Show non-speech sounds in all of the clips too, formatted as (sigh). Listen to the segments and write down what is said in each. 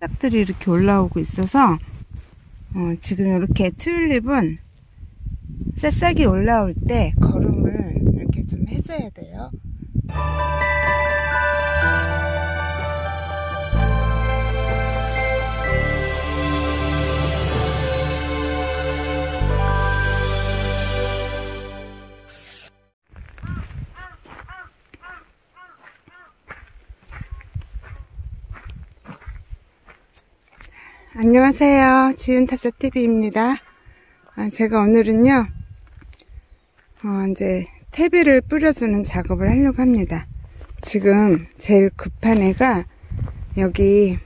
싹들이 이렇게 올라오고 있어서 어, 지금 이렇게 튤립은 새싹이 올라올 때 거름을 이렇게 좀 해줘야 돼요. 안녕하세요. 지윤타사TV입니다. 아, 제가 오늘은요, 어, 이제 퇴비를 뿌려주는 작업을 하려고 합니다. 지금 제일 급한 애가 여기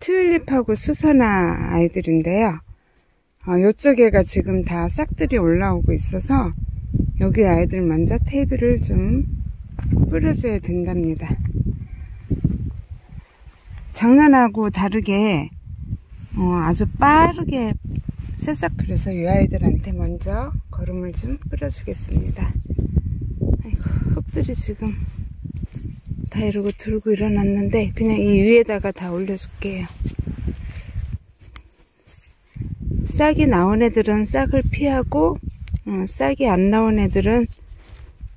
튤립하고 수선화 아이들인데요. 어, 요쪽 애가 지금 다 싹들이 올라오고 있어서 여기 아이들 먼저 퇴비를 좀 뿌려줘야 된답니다. 작년하고 다르게 어, 아주 빠르게 새싹 그래서 이 아이들한테 먼저 거름을 좀 뿌려주겠습니다. 아이고, 흙들이 지금 다 이러고 들고 일어났는데 그냥 이 위에다가 다 올려줄게요. 싹이 나온 애들은 싹을 피하고 어, 싹이 안 나온 애들은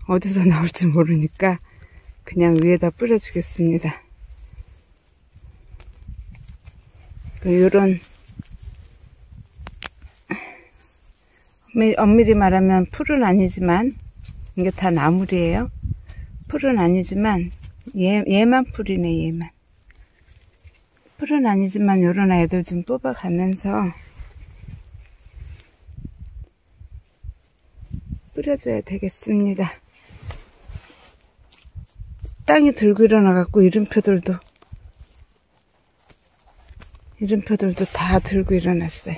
어디서 (laughs) 나올지 모르니까 그냥 위에다 뿌려주겠습니다. 이런 엄밀히 말하면 풀은 아니지만 이게 다 나물이에요. 풀은 아니지만 얘, 얘만 풀이네 얘만. 풀은 아니지만 이런 아이들 좀 뽑아가면서 뿌려줘야 되겠습니다. 땅이 들고 일어나갖고 이름표들도 이름표들도 다 들고 일어났어요.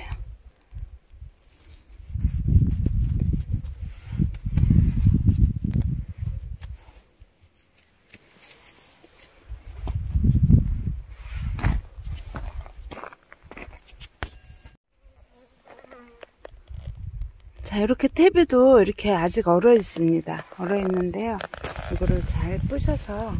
자 이렇게 탭에도 이렇게 아직 얼어 있습니다 얼어 있는데요 이거를 잘 부셔서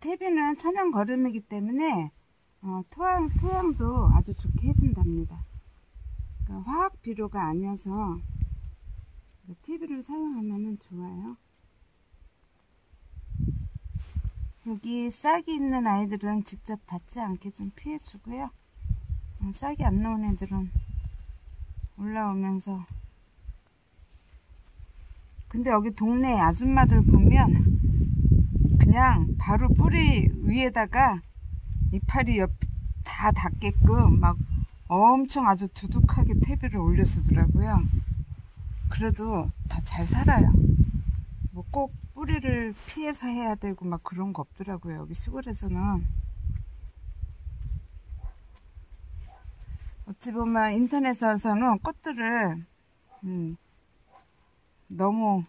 태비는 천연 거름이기 때문에 어, 토양, 토양도 아주 좋게 해준답니다. 그러니까 화학 비료가 아니어서 TV를 사용하면 좋아요. 여기 싹이 있는 아이들은 직접 닿지 않게 좀 피해주고요. 어, 싹이 안 나온 애들은 올라오면서 근데 여기 동네 아줌마들 보면 그냥 바로 뿌리 위에다가 이파리 옆 다 닿게끔 막 엄청 아주 두둑하게 퇴비를 올려주더라고요. 그래도 다 잘 살아요. 뭐 꼭 뿌리를 피해서 해야 되고 막 그런 거 없더라고요. 여기 시골에서는. 어찌 보면 인터넷에서는 꽃들을 음, 너무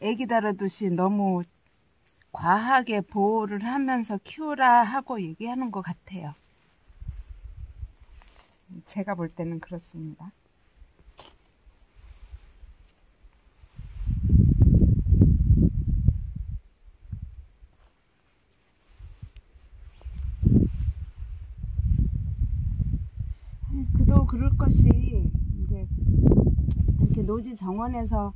애기 다루듯이 너무 과하게 보호를 하면서 키우라 하고 얘기하는 것 같아요. 제가 볼 때는 그렇습니다. 그도 그럴 것이 이제 이렇게 노지 정원에서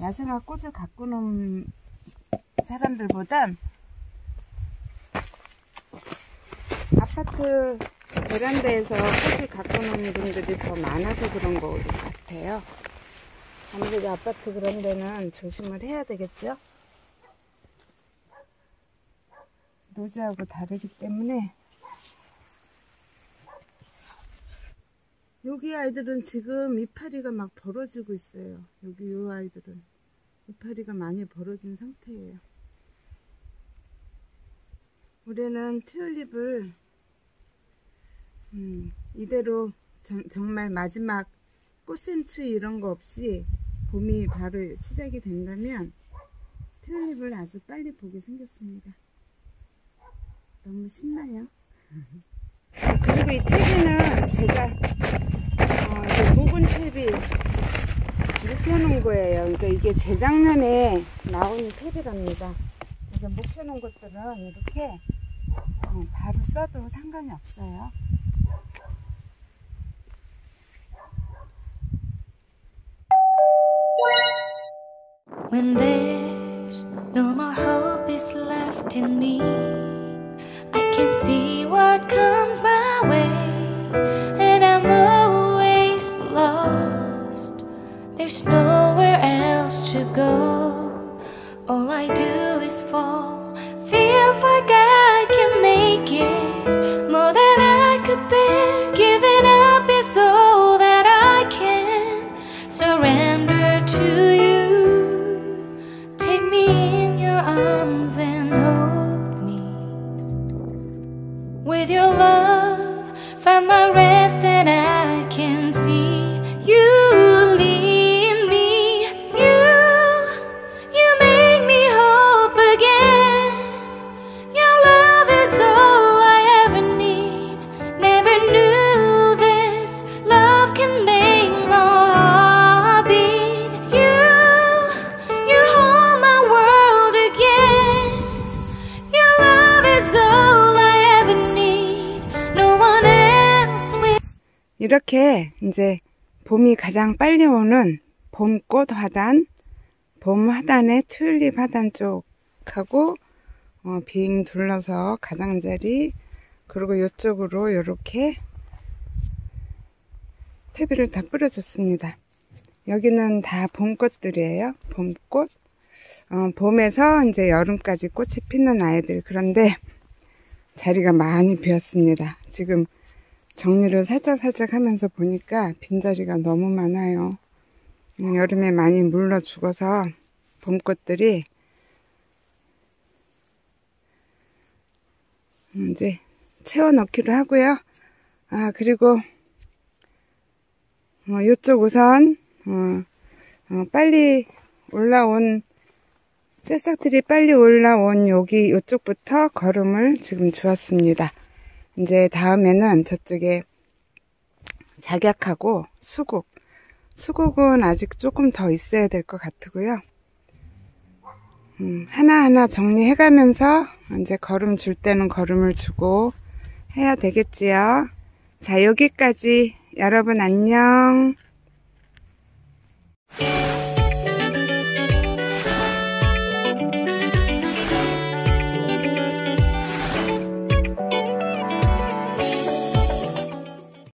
야생화 꽃을 가꾸는 사람들보단 아파트 베란다에서 꽃을 갖고 노는 분들이 더 많아서 그런 것 같아요. 아무래도 아파트 그런 데는 조심을 해야 되겠죠? 노지하고 다르기 때문에 여기 아이들은 지금 이파리가 막 벌어지고 있어요. 여기 요 아이들은 이파리가 많이 벌어진 상태예요. 올해는 튤립을 음, 이대로 정, 정말 마지막 꽃샘추 이런 거 없이 봄이 바로 시작이 된다면 튤립을 아주 빨리 보게 생겼습니다. 너무 신나요. (laughs) 그리고 이 탭이는 제가 어, 묵은 탭이 묵혀놓은 거예요. 그러니까 이게 재작년에 나온 탭이랍니다. 그래서 묵혀놓은 것들은 이렇게 어, 바로 써도 상관이 없어요. When there's no more hope is left in me, 이렇게 이제 봄이 가장 빨리 오는 봄꽃 화단, 봄 화단의 튤립 화단 쪽하고 어, 빙 둘러서 가장자리 그리고 이쪽으로 이렇게 퇴비를 다 뿌려줬습니다. 여기는 다 봄꽃들이에요. 봄꽃. 어, 봄에서 이제 여름까지 꽃이 피는 아이들. 그런데 자리가 많이 비었습니다. 지금 정리를 살짝살짝 하면서 보니까 빈자리가 너무 많아요. 음, 여름에 많이 물러 죽어서 봄꽃들이 음, 이제 채워 넣기로 하고요. 아, 그리고 어, 이쪽 우선 어, 어, 빨리 올라온 새싹들이 빨리 올라온 여기 이쪽부터 거름을 지금 주었습니다. 이제 다음에는 저쪽에 작약하고 수국. 수국은 아직 조금 더 있어야 될 것 같고요. 음, 하나하나 정리해가면서 이제 걸음 줄 때는 걸음을 주고 해야 되겠지요. 자 여기까지. 여러분 안녕.